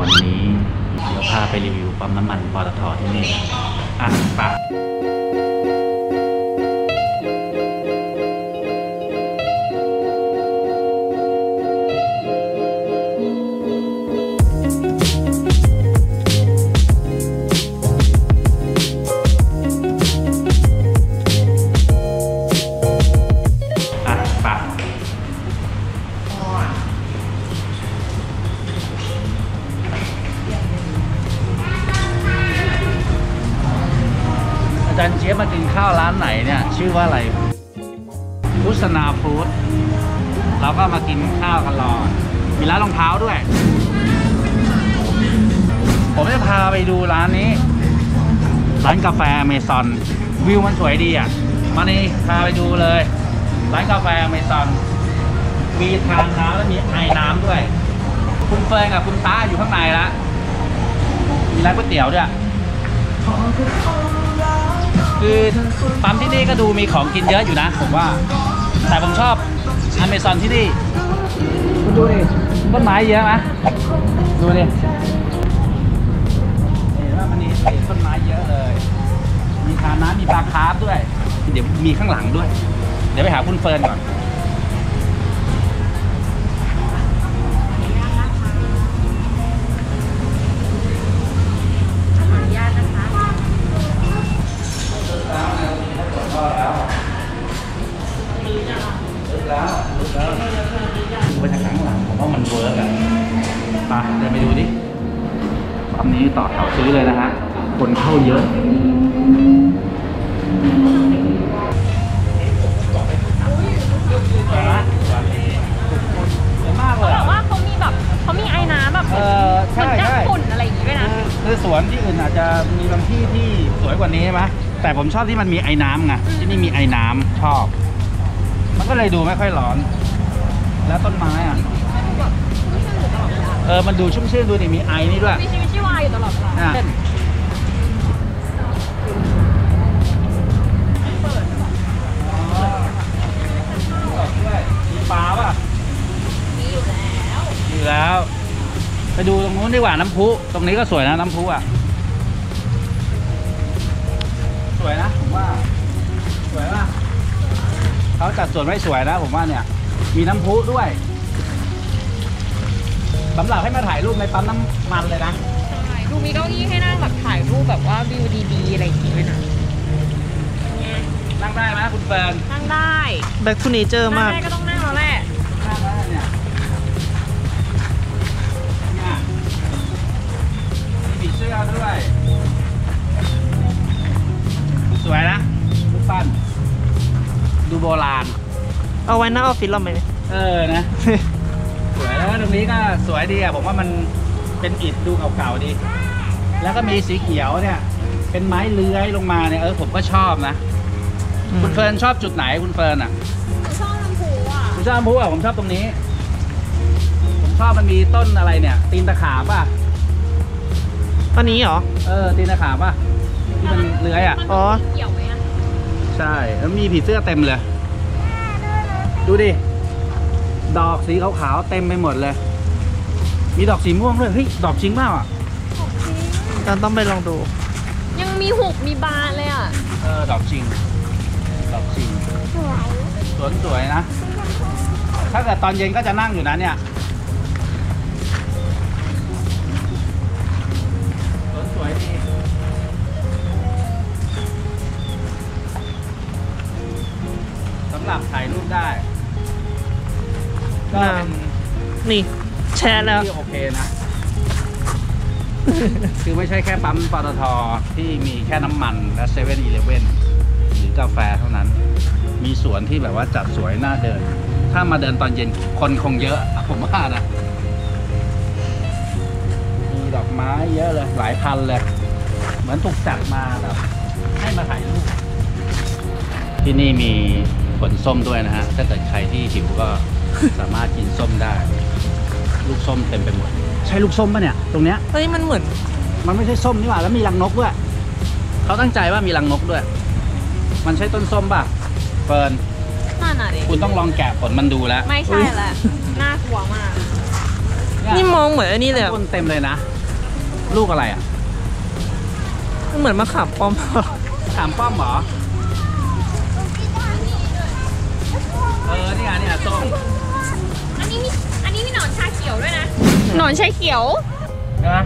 วันนี้เดี๋ยวพาไปรีวิวปั๊มน้ำมันปตทที่นี่อะไป เจี๊ยมากินข้าวร้านไหนเนี่ยชื่อว่าอะไรพุสนาฟู้ดเราก็มากินข้าวกันรอมีร้านรองเท้าด้วย ผมจะพาไปดูร้านนี้ ร้านกาแฟอเมซอนวิวมันสวยดีอะมานี่พาไปดูเลย ร้านกาแฟอเมซอนมีทางน้ำและมีไอ้น้ำด้วย คุณเฟิร์นกับคุณต้าอยู่ข้างในละมีร้านก๋วยเตี๋ยวด้วย คือปั๊มที่นี่ก็ดูมีของกินเยอะอยู่นะ ผมว่า แต่ผมชอบอเมซอนที่นี่คุณดูดิต้นไม้เยอะไหมดูดิเห็นว่ามันนี่ต้นไม้เยอะเลย มีทานน้ำมีปลาคาร์ฟด้วย เดี๋ยวมีข้างหลังด้วย เดี๋ยวไปหาคุณเฟิร์นก่อน ปั๊มนี้ต่อแถวซื้อเลยนะฮะ คนเข้าเยอะมากเลยแต่อะว่าเขามีแบบเขามีไอ้น้ำแบบเออเหมืใช่อนดักใช่ฝุ่นอะไรอย่างงี้ด้วยนะคือคือสวนที่อื่นอาจจะมีบางที่ที่สวยกว่านี้ใช่ไหมแต่ผมชอบที่มันมีไอ้น้ำไงที่นี่มีไอ้น้ำชอบ มันก็เลยดูไม่ค่อยร้อน แล้วต้นไม้อะ เออ มันดูชุ่มชื่นดูดิมีไอนี่ด้วยมีชีวิตชีวาอยู่ตลอดเวลาอะมีปลาป่ะ มีอยู่แล้วอยู่แล้ว ไปดูตรงนู้นดีกว่าน้ำพุ ตรงนี้ก็สวยนะน้ำพุอะ สวยนะผมว่า สวยป่ะเขาจัดสวนไว้สวยนะผมว่าเนี่ย มีน้ำพุด้วยสำหรับให้มาถ่ายรูปในปั๊มน้ำมันเลยนะใช่ ดูมีเก้าอี้ให้นั่งแบบถ่ายรูปแบบว่าวิวดีๆ อะไรอย่างงี้ด้วยนะไงนั่งได้ไหมคุณเฟิร์นนั่งได้ Back to nature นั่มางกได้ก็ต้องนั่งแล้วแหละนั่งได้เนี่ยเนี่ยมีผีเสื้อด้วยสวยนะรูปปั้นดูโบราณ เอาไว้หน้าออฟฟิศเราไหม เออนะ สวยแล้วตรงนี้ก็สวยดีอะผมว่ามัน เป็นอิฐดูเก่าๆดี แล้วก็มีสีเขียวเนี่ย เป็นไม้เลื้อยลงมาเนี่ยเออผมก็ชอบนะ คุณเฟิร์นชอบจุดไหนคุณเฟิร์นอะชอบลำพูอะผมชอบพูอะผมชอบตรงนี้ ผมชอบมันมีต้นอะไรเนี่ย ตีนตะขาบป่ะอันนี้เหรอ เออ ตีนตะขาบป่ะที่มันเลื้อยอะมันอ๋อเกี่ยวไหมอะ ใช่แล้วมีผีเสื้อเต็มเลย ดูดิ ดอกสีขาวๆเต็มไปหมดเลย มีดอกสีม่วงด้วยเฮ้ยดอกจริงเปล่าอะเราต้องไปลองดู ยังมีหุบมีบานเลยอะ เออดอกจริง ดอกจริงสวนสวยนะ ถ้าเกิดตอนเย็นก็จะนั่งอยู่นะเนี่ยสวนสวยดีสำหรับถ่ายรูปได้ก็เป็นนี่ แชร์แล้ว ที่โอเคนะ คือไม่ใช่แค่ปั๊มปตทที่มีแค่น้ำมันและเซเว่นอีเลเว่นหรือกาแฟเท่านั้น มีสวนที่แบบว่าจัดสวยน่าเดิน ถ้ามาเดินตอนเย็นคนคงเยอะผมว่านะ มีดอกไม้เยอะเลย หลายพันเลย เหมือนถูกจัดมาแบบให้มาถ่ายรูปที่นี่มีผลส้มด้วยนะฮะ ถ้าเกิดใครที่หิวก็สามารถกินส้มได้ ลูกส้มเต็มไปหมด ใช่ลูกส้มปะเนี่ย ตรงเนี้ย เฮ้ยมันเหมือน มันไม่ใช่ส้มนี่หว่าแล้วมีรังนกด้วยเขาตั้งใจว่ามีรังนกด้วย มันใช่ต้นส้มป่ะเฟิร์นนั่นน่ะดิ คุณต้องลองแกะผลมันดูแล้วไม่ใช่แหละน่ากลัวมากเนี่มองเหมือนไอันนี้เลยอะต้นเต็มเลยนะ ลูกอะไรอะเหมือนมะขามป้อม ถามป้อมเหรอ เออ นี่ไงนี่ไงส้มอันนี้มีอั นนี้มีหนอนชาเขียวด้วยนะ หนอนชาเขียวใช่ไหม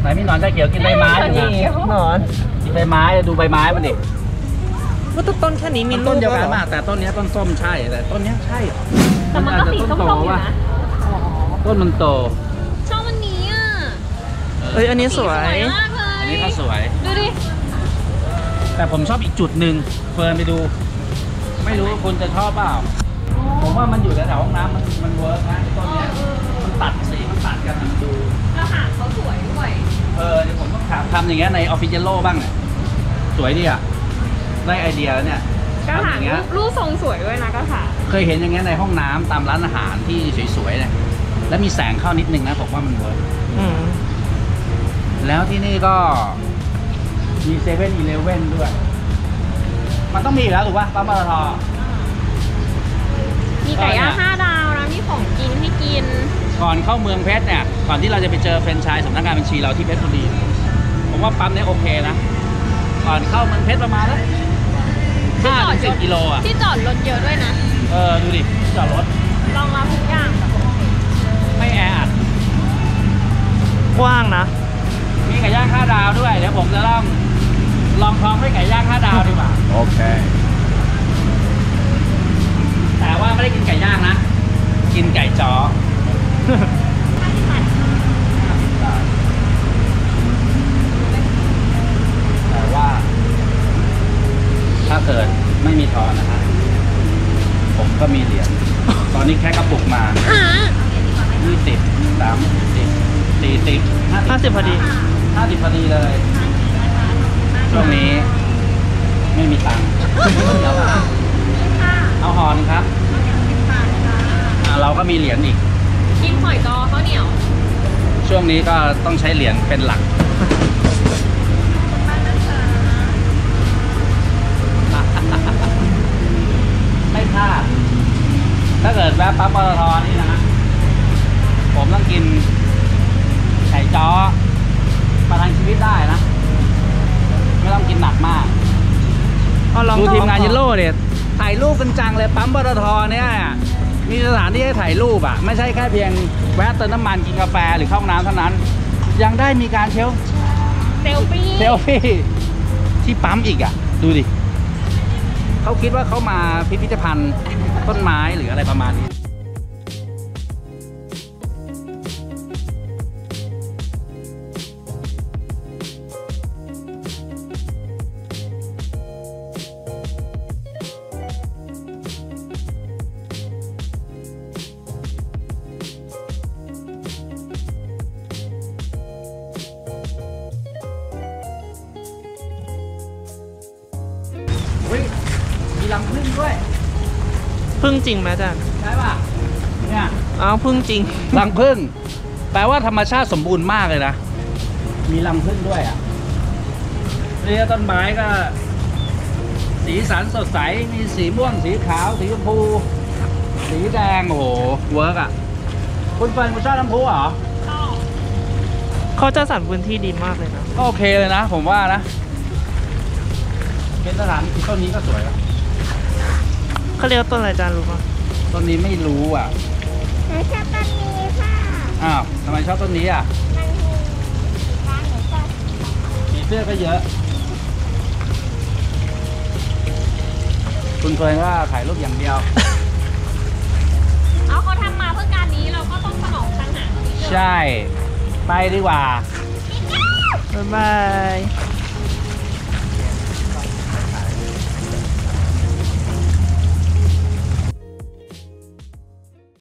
ไหนมีหนอนชาเขียวกินใบไม้อยู่นี่นะหนอนกินใบไม้ดูใบไม้มันดิว่าต้นแค่นี้มีมันลูต้กนเดียวกันหรอมากแต่ต้นเนี้ยต้นส้มใช่แต่ต้นเนี้ยใช่เหรอแต่มันก็สีส้มๆอยู่นะต้นมันโตชอบวันนี้อะเอ้ยอันนี้สวยมากเลยอันนี้ก็สวยดูดิแต่ผมชอบอีกจุดหนึ่งเฟิร์นไปดู ไม่รู้ว่าคุณจะชอบเปล่า ผมว่ามันอยู่แถวๆห้องน้ำมันมันเวิร์กนะไอ้ต้นเนี้ยมันตัดสีมันตัดกันอะมันดูแล้วหางเขาสวยด้วย เออเดี๋ยวผมต้องถามทำอย่างเงี้ยในออฟฟิศเจโร่บ้างเนี่ยสวยดีอะได้ไอเดียแล้วเนี่ยกระถางทำอย่างเงี้ยรูปทรงสวยด้วยนะกระถางเคยเห็นอย่างเงี้ยในห้องน้ำตามร้านอาหารที่สวยๆเนี่ยแล้วมีแสงเข้านิดนึงนะผมว่ามัน work อืมแล้วที่นี่ก็มีเซเว่นอีเลเว่นด้วย มันต้องมีอยู่แล้วถูกป่ะปั๊มปตท มีไก่ย่างเออเนี่ยห้าดาวนะมีของกินให้กิน ก่อนเข้าเมืองเพชรเนี่ย ก่อนที่เราจะไปเจอแฟรนไชส์สำนักงานบัญชีเราที่เพชรบุรี ผมว่าปั๊มเนี้โอเคนะ ก่อนเข้าเมืองเพชรประมาณแล้วที่ห้าจอดถึงสิบกิโลอะ ที่จอดรถเยอะด้วยนะ เออ ดูดิที่จอดรถรองรับทุกอย่างแบบไม่แออัดกว้างนะ มีไก่ย่างห้าดาวด้วย เดี๋ยวผมจะลองลองท้องด้วยไก่ย่างห้าดาวดีกว่า โอเค แต่ว่าไม่ได้กินไก่ย่างนะ กินไก่จ้อแต่ว่า ถ้าเกิดไม่มีทอนนะฮะผมก็มีเหรียญ ตอนนี้แค่กระปุกมายี่สิบสามสิบสี่สิบห้าสิบพอดีห้าสิบพอดีเลยช่วงนี้ ไม่มีตังค์ เอาหอนครับอะเราก็มีเหรียญอีกกินหอยจอข้าวเหนียว ช่วงนี้ก็ต้องใช้เหรียญเป็นหลักไม่พลาดถ้าเกิดแวะปั๊มปตทนี่นะ ผมต้องกินไก่จ้อประทังชีวิตได้นะ ไม่ต้องกินหนักมากเอาลองดูทีมงานขอเยลโล่เนี่ย ถ่ายรูปกันจังเลยปั๊มปตทเนี่ยมีสถานที่ให้ถ่ายรูปอะ ไม่ใช่แค่เพียงแวะเติมน้ำมันกินกาแฟหรือเข้าห้องน้ำเท่านั้น ยังได้มีการเชลเซลฟี่เซลฟี่ที่ปั๊มอีกอะ ดูดิเขาคิดว่าเขามาพิพิธภัณฑ์ต้นไม้หรืออะไรประมาณนี้ มีรังผึ้งด้วยผึ้งจริงไหมอาจารย์ใช่ป่ะเนี่ยอ้าวผึ้งจริง รังผึ้งแปลว่าธรรมชาติสมบูรณ์มากเลยนะ มีรังผึ้งด้วยอะนี่ต้นไม้ก็ สีสันสดใส มีสีม่วง สีขาว สีชมพู สีแดง โอ้โห work อะ คุณเฟิร์นคุณชอบน้ำพุเหรอ เขาจะสั่นพื้นที่ดีมากเลยนะ ก็โอเคเลยนะ ผมว่านะ เป็นสถานที่ต้นนี้ก็สวยอะ เขาเรียกว่าต้นอะไรอาจารย์รู้ปะต้นนี้ไม่รู้อะหนูชอบต้นนี้ค่ะอ้าวทำไมชอบต้นนี้อะมันมีร้านหนูชอบสีเสื้อก็เยอะ คุณเฟิร์นว่าถ่ายรูปอย่างเดียว เอาเขาทำมาเพื่อการนี้เราก็ต้องสนองตังหาใช่ ไปดีกว่า บ๊ายบาย